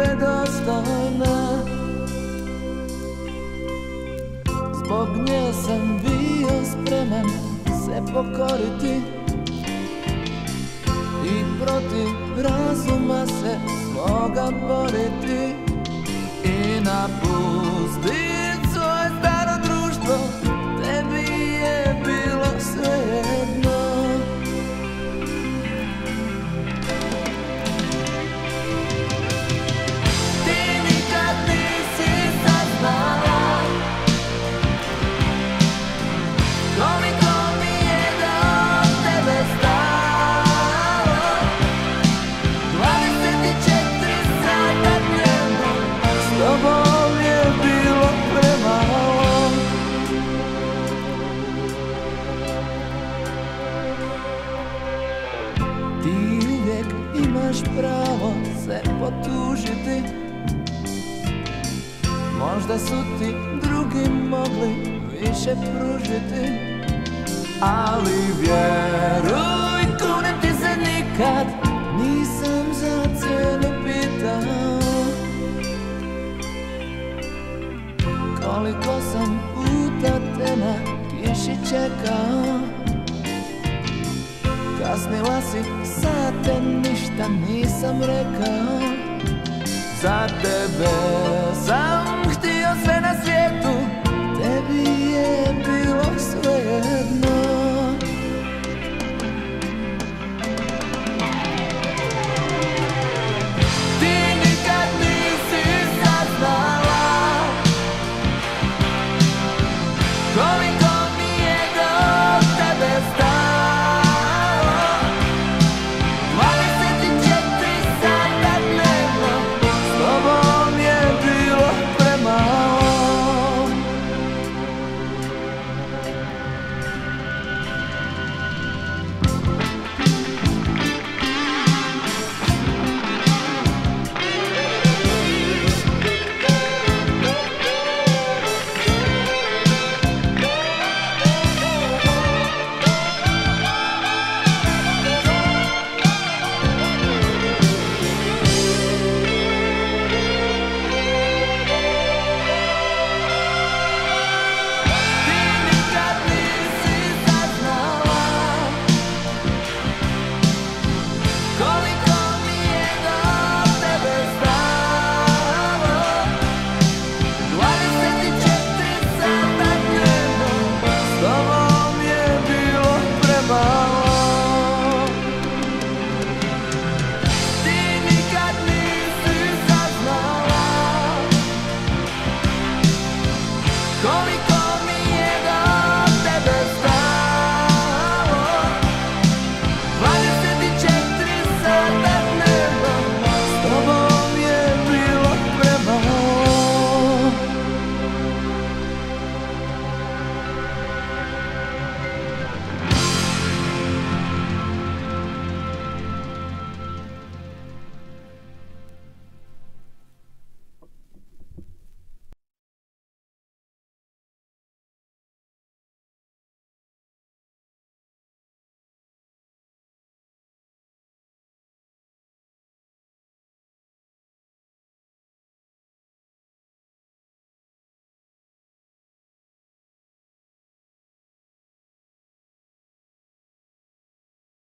tebe dostojna Zbog nje sam bio spreman se pokoriti. I protiv razuma se svoga boriti Ti uvijek imaš pravo se potužiti. Možda su ti drugi mogli više pružiti. Ali vjeruj, kunem ti se nikad Nisam za cijenu pitao. Koliko sam puta te na kiši čekao Kasnila si sate, ništa nisam rekao Za tebe sam